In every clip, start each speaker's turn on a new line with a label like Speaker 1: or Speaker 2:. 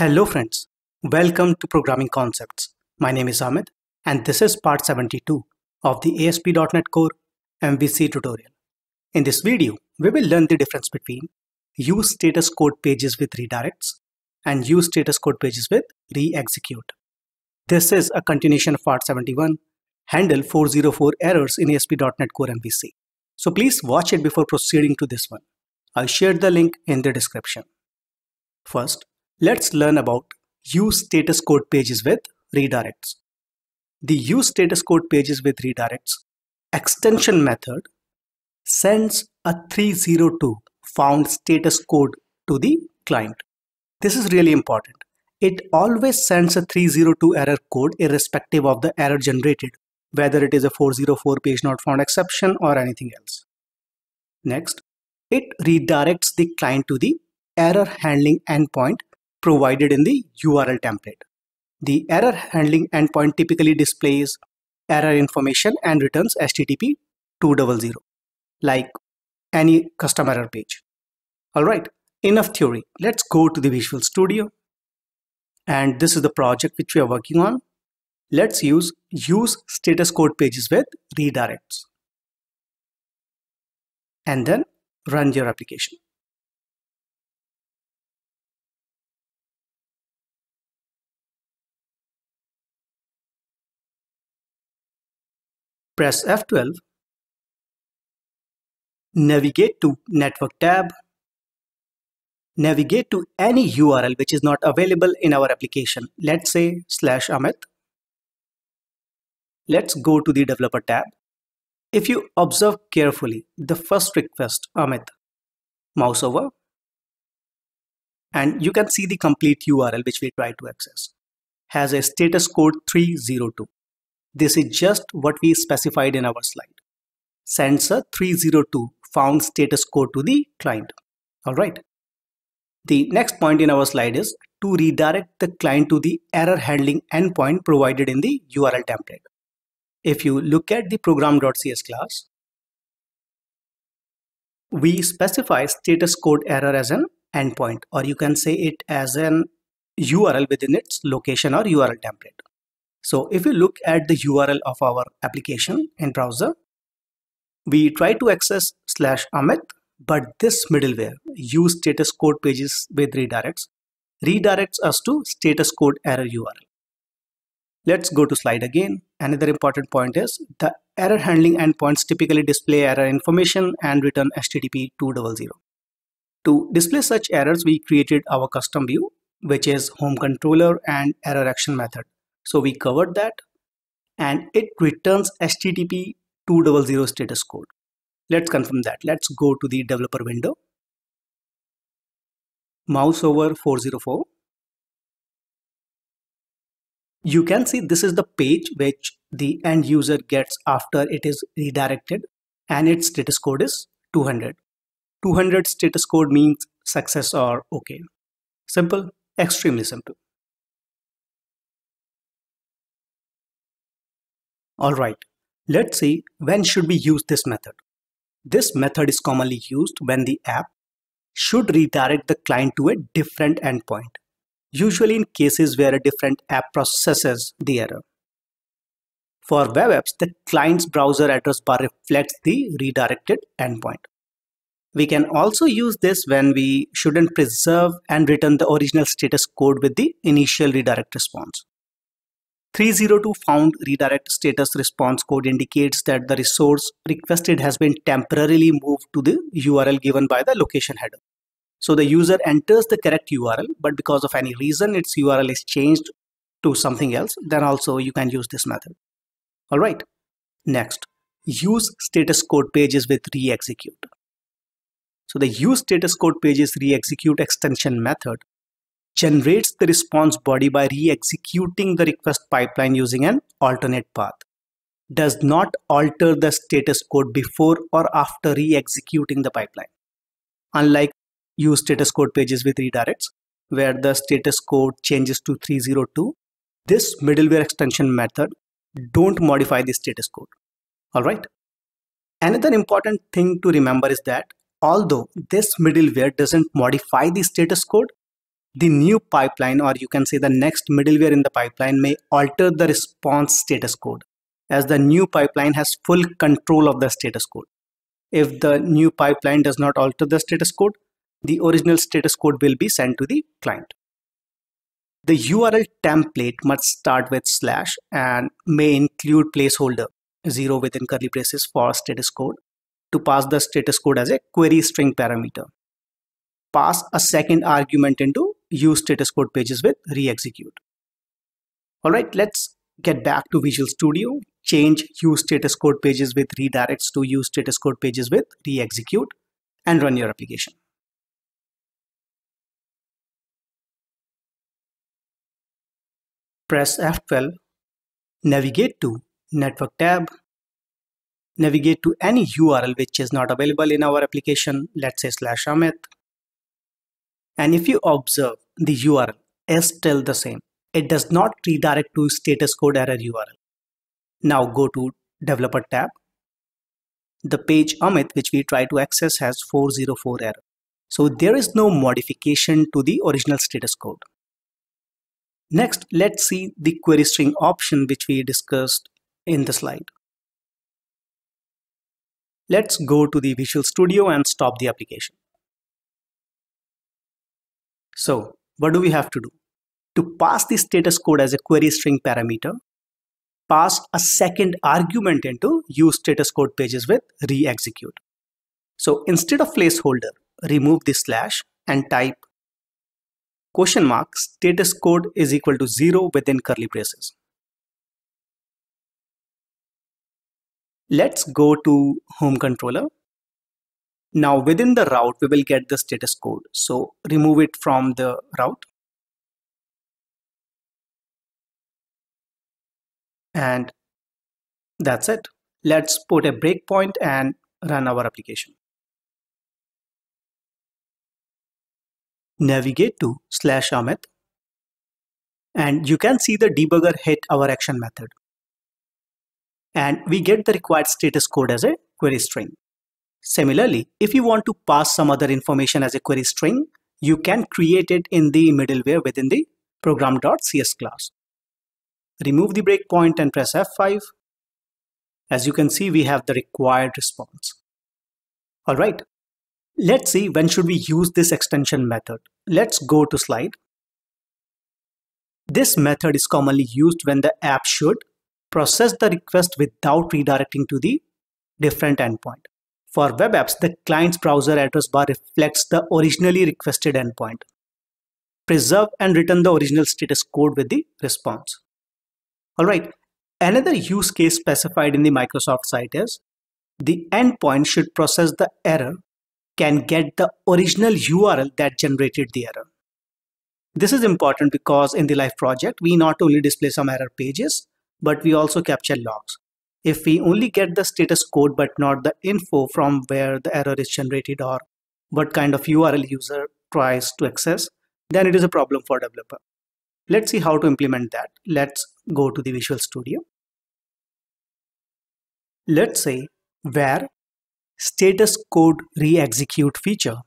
Speaker 1: Hello friends, welcome to Programming Concepts. My name is Amit and this is part 72 of the ASP.NET Core MVC tutorial. In this video, we will learn the difference between use status code pages with redirects and use status code pages with re-execute. This is a continuation of part 71, handle 404 errors in ASP.NET Core MVC. So please watch it before proceeding to this one. I'll share the link in the description. First, let's learn about use status code pages with redirects. The use status code pages with redirects extension method sends a 302 found status code to the client. This is really important. It always sends a 302 error code irrespective of the error generated, whether it is a 404 page not found exception or anything else. Next, it redirects the client to the error handling endpoint provided in the URL template. The error handling endpoint typically displays error information and returns HTTP 200 like any custom error page. Alright, enough theory. Let's go to the Visual Studio. And this is the project which we are working on. Let's use use status code pages with redirects. And then run your application. Press F12, navigate to Network tab, navigate to any URL which is not available in our application. Let's say slash Amit. Let's go to the Developer tab if you observe carefully the first request, Amit, mouse over, and you can see the complete URL which we try to access, has a status code 302. This is just what we specified in our slide. Sends a 302 found status code to the client. All right. The next point in our slide is to redirect the client to the error handling endpoint provided in the URL template if you look at the program.cs class, we specify status code error as an endpoint, or you can say it as an URL within its location or URL template. So if we look at the URL of our application in browser, we try to access slash Amit, but this middleware use status code pages with redirects redirects us to status code error URL. Let's go to slide again. Another important point is the error handling endpoints typically display error information and return HTTP 200. To display such errors, we created our custom view, which is home controller and error action method. So we covered that and it returns HTTP 200 status code. Let's confirm that. Let's go to the developer window. Mouse over 404 you can see this is the page which the end user gets after it is redirected and its status code is 200. 200 status code means success or okay. Simple, extremely simple. Alright, let's see when should we use this method. This method is commonly used when the app should redirect the client to a different endpoint usually in cases where a different app processes the error. For web apps, the client's browser address bar reflects the redirected endpoint. We can also use this when we shouldn't preserve and return the original status code with the initial redirect response. 302 found redirect status response code indicates that the resource requested has been temporarily moved to the URL given by the location header. So the user enters the correct URL, but because of any reason its URL is changed to something else, then also you can use this method. All right. Next, use status code pages with re-execute. So the use status code pages re-execute extension method generates the response body by re-executing the request pipeline using an alternate path. Does not alter the status code before or after re-executing the pipeline. Unlike use status code pages with redirects where the status code changes to 302. This middleware extension method don't modify the status code. All right. Another important thing to remember is that although this middleware doesn't modify the status code, the new pipeline or you can say the next middleware in the pipeline may alter the response status code as the new pipeline has full control of the status code. If the new pipeline does not alter the status code, the original status code will be sent to the client. The URL template must start with slash and may include placeholder 0 within curly braces for status code to pass the status code as a query string parameter. Pass a second argument into use status code pages with re-execute. All right, let's get back to Visual Studio, change use status code pages with redirects to use status code pages with re-execute and run your application. Press F12, navigate to Network tab, navigate to any URL which is not available in our application, let's say slash Amit. And if you observe the URL is still the same, it does not redirect to status code error URL. Now go to developer tab. The page Amit which we try to access has 404 error. So there is no modification to the original status code. Next, let's see the query string option which we discussed in the slide. Let's go to the Visual Studio and stop the application. So what do we have to do? To pass the status code as a query string parameter, pass a second argument into use status code pages with re-execute. So instead of placeholder, remove the slash and type question mark status code is equal to zero within curly braces. Let's go to home controller. Now within the route, we will get the status code. So remove it from the route. And that's it. Let's put a breakpoint and run our application. Navigate to slash Amit and you can see the debugger hit our action method. And we get the required status code as a query string. Similarly, if you want to pass some other information as a query string, you can create it in the middleware within the program.cs class. Remove the breakpoint and press F5. As you can see, we have the required response. All right, let's see when should we use this extension method. Let's go to slide. This method is commonly used when the app should process the request without redirecting to the different endpoint. For web apps, the client's browser address bar reflects the originally requested endpoint. Preserve and return the original status code with the response. All right, another use case specified in the Microsoft site is the endpoint should process the error can get the original URL that generated the error. This is important because in the live project, we not only display some error pages, but we also capture logs. If we only get the status code but not the info from where the error is generated or what kind of URL user tries to access, then it is a problem for developer. Let's see how to implement that. Let's go to the Visual Studio. Let's say where status code re-execute feature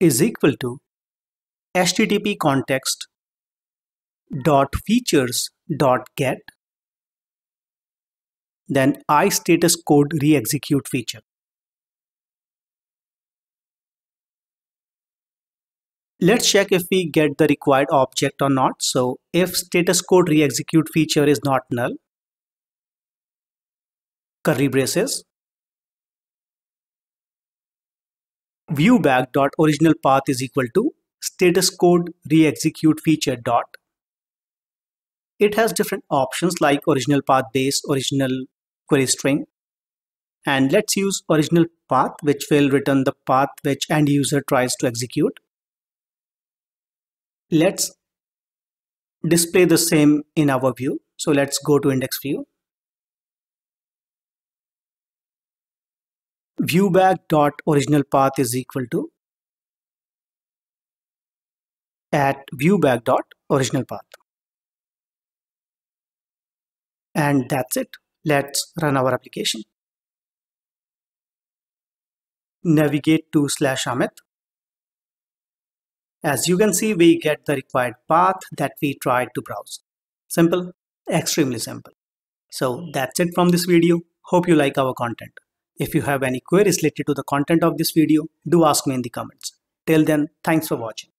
Speaker 1: is equal to http context dot features dot get then i status code re-execute feature. Let's check if we get the required object or not. So if status code re-execute feature is not null curly braces ViewBag dot original path is equal to status code re-execute feature dot it has different options like original path base, original query string. And let's use original path, which will return the path which end user tries to execute. Let's display the same in our view. So let's go to index view. ViewBag dot original path is equal to at ViewBag dot original path and that's it. Let's run our application. Navigate to slash Amit As you can see, we get the required path that we tried to browse. Simple, extremely simple. So that's it from this video. Hope you like our content. If you have any queries related to the content of this video, do ask me in the comments. Till then, thanks for watching.